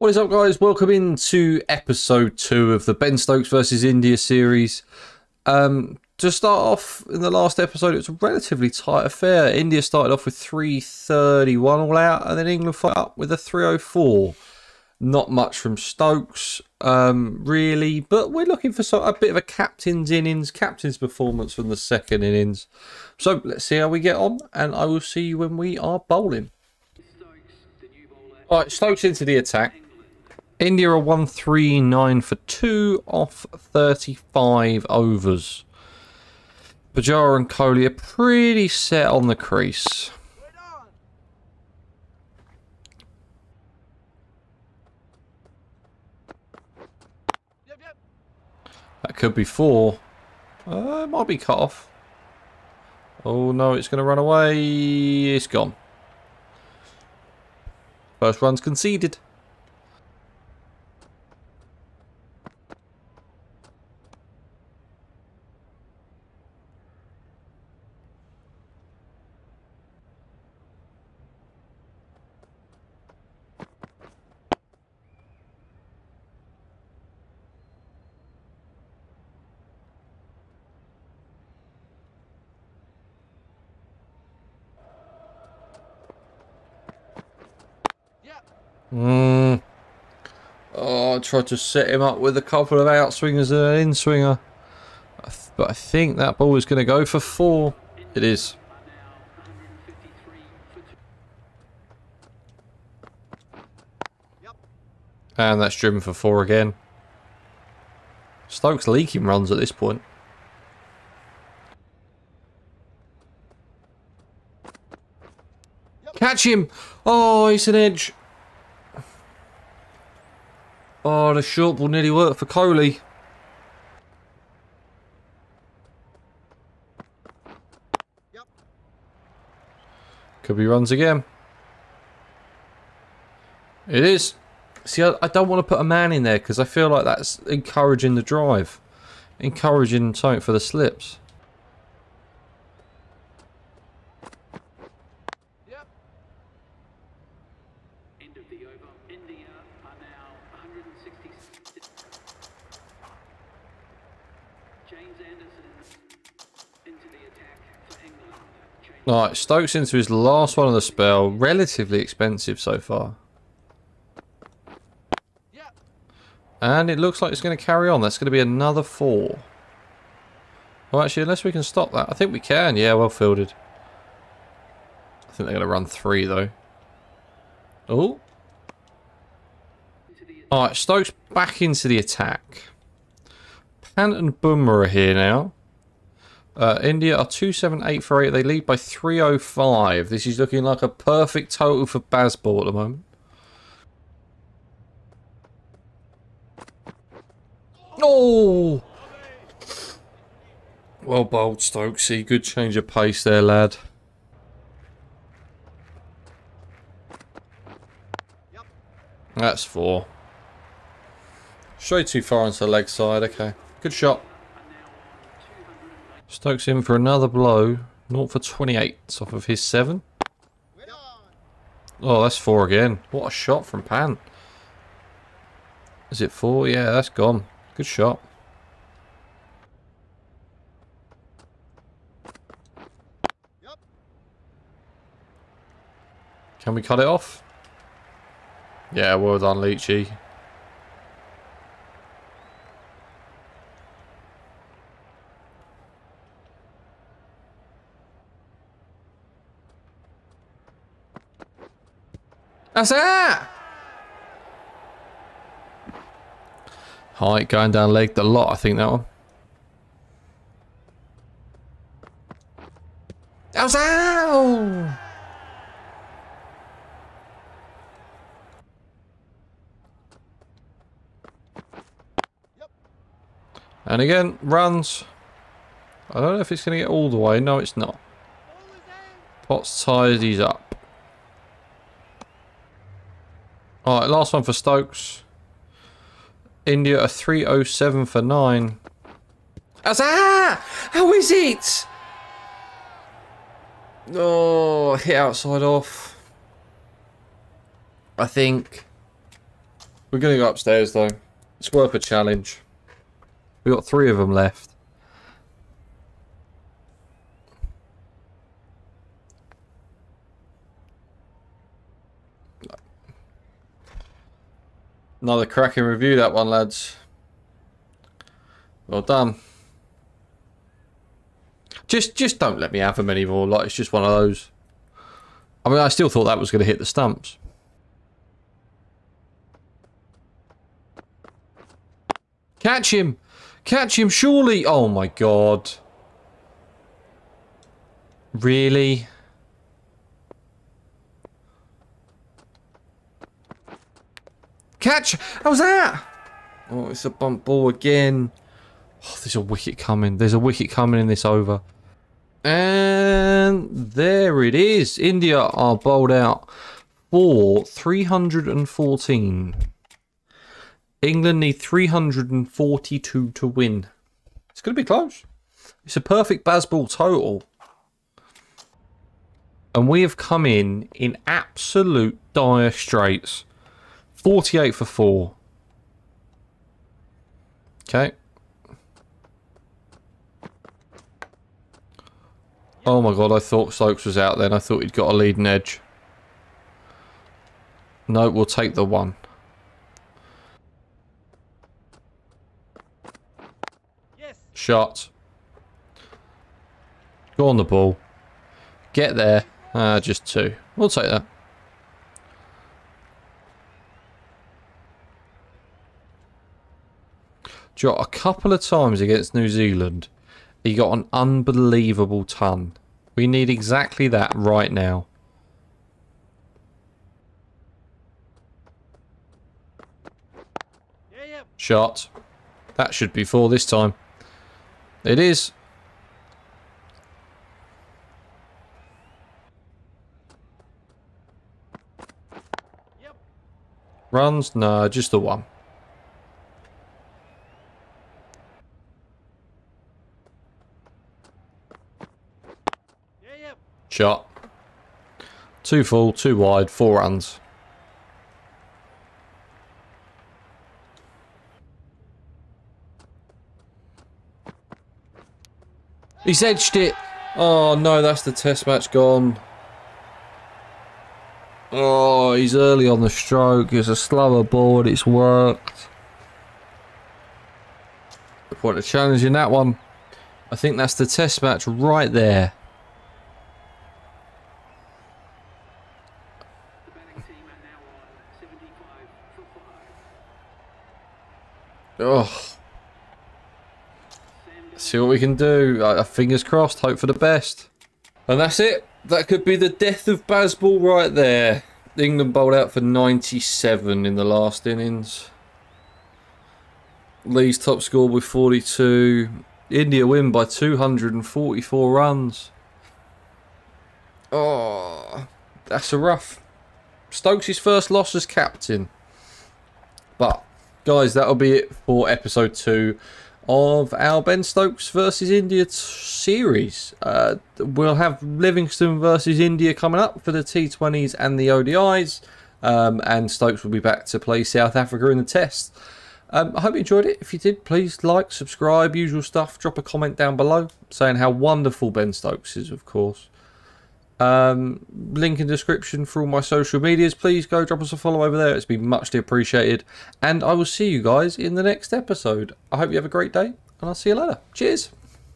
What is up, guys? Welcome into episode two of the Ben Stokes versus India series. Um, to start off, in the last episode, it was a relatively tight affair. India started off with 331 all out, and then England fight up with a 304. Not much from Stokes, um, really, but we're looking for a bit of a captain's innings, captain's performance from the second innings. So let's see how we get on, and I will see you when we are bowling. All right, Stokes into the attack. India are 139 for 2 off 35 overs. Pujara and Kohli are pretty set on the crease. That could be four. Uh, it might be cut off. Oh no, it's going to run away. It's gone. First run's conceded. Mm. Oh, I tried to set him up with a couple of outswingers and an in-swinger. But I think that ball is going to go for four. It is. And that's driven for four again. Stokes leaking runs at this point. Catch him! Oh, he's an edge. Oh, the short ball nearly worked for Kohli. Could be runs again. It is. See, I, I don't want to put a man in there because I feel like that's encouraging the drive. Encouraging something for the slips. Right, Stokes into his last one of the spell. Relatively expensive so far. And it looks like it's going to carry on. That's going to be another four. Well, actually, unless we can stop that. I think we can. Yeah, well fielded. I think they're going to run three, though. Oh. Alright, Stokes back into the attack. Pant and Bumrah are here now. Uh, India are 278 for 8. They lead by 305. This is looking like a perfect total for Bazball at the moment. Oh! Well bowled, Stokesy. Good change of pace there, lad. That's four. Straight too far onto the leg side. Okay. Good shot. Stokes in for another blow. Naught for 28 off of his 7. Oh, that's 4 again. What a shot from Pant. Is it 4? Yeah, that's gone. Good shot. Can we cut it off? Yeah, well done, Leachy. That's it! Height going down leg the lot, I think that one. That's out! And again, runs. I don't know if it's going to get all the way. No, it's not. Potts ties these up. Alright, last one for Stokes. India a 307 for 9. Ah! How is it? Oh, hit outside off. I think. We're going to go upstairs, though. It's worth a challenge. We've got three of them left. Another cracking review, that one, lads. Well done. Just, just don't let me have them anymore. Like it's just one of those. I mean, I still thought that was going to hit the stumps. Catch him! Catch him, surely! Oh my god. Really? Catch! How's that? Oh, it's a bump ball again. Oh, there's a wicket coming. There's a wicket coming in this over. And there it is. India are bowled out for 314. England need 342 to win. It's going to be close. It's a perfect Bazball total. And we have come in in absolute dire straits. 48 for 4. Okay. Oh my god, I thought Stokes was out then. I thought he'd got a leading edge. No, we'll take the one. Yes. Shot. Go on the ball. Get there. Ah, just two. We'll take that. Jot a couple of times against New Zealand he got an unbelievable ton. We need exactly that right now. Shot. That should be four this time. It is. Runs? No, just the one. Shot. Two full, two wide, four runs. He's edged it. Oh no, that's the test match gone. Oh, he's early on the stroke. It's a slower board. It's worked. The point of challenge in that one. I think that's the test match right there. Oh. See what we can do. Uh, fingers crossed. Hope for the best. And that's it. That could be the death of Bazball right there. England bowled out for 97 in the last innings. Lees top score with 42. India win by 244 runs. Oh, that's a rough. Stokes' first loss as captain. But guys, that'll be it for episode two of our Ben Stokes versus India series. Uh, we'll have Livingston versus India coming up for the T20s and the ODIs, um, and Stokes will be back to play South Africa in the test. Um, I hope you enjoyed it. If you did, please like, subscribe, usual stuff. Drop a comment down below saying how wonderful Ben Stokes is, of course. Um, link in description for all my social medias. Please go drop us a follow over there. It's been muchly appreciated. And I will see you guys in the next episode. I hope you have a great day, and I'll see you later. Cheers.